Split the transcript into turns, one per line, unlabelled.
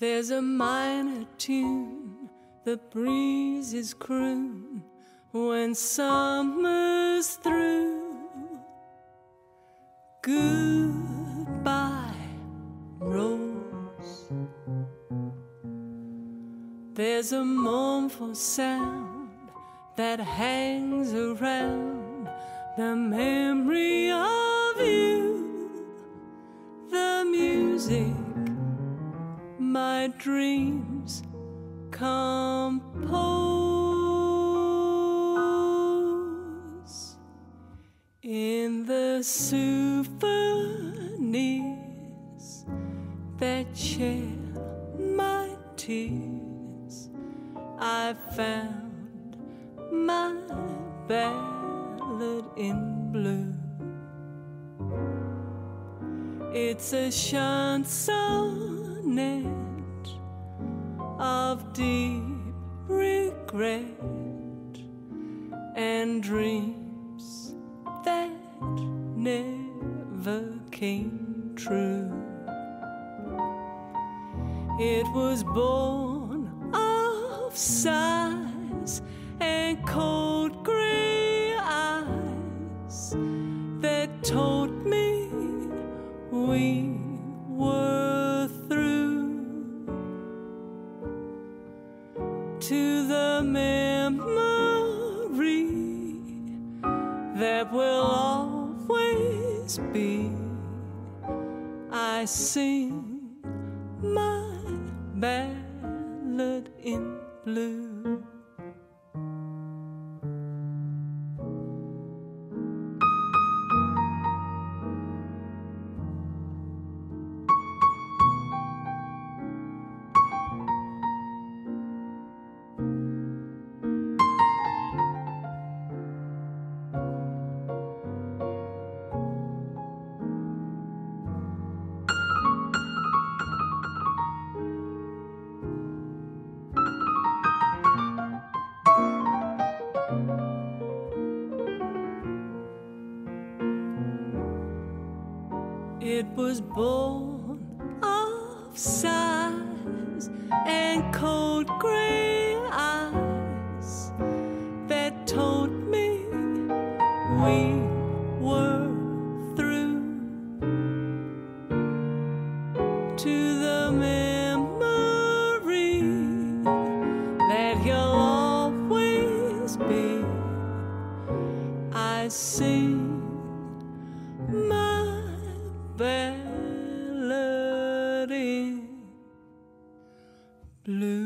There's a minor tune the breezes croon when summer's through. Goodbye, rose. There's a mournful sound that hangs around the memory of my dreams compose in the souvenirs that share my tears. I found my ballad in blue. It's a chanson of deep regret and dreams that never came true. It was born of sighs and cold gray eyes that told The memory that will always be, I sing my ballad in blue. It was born of sighs and cold gray eyes that told me we were through. To the memory that you'll always be, I sing in blue.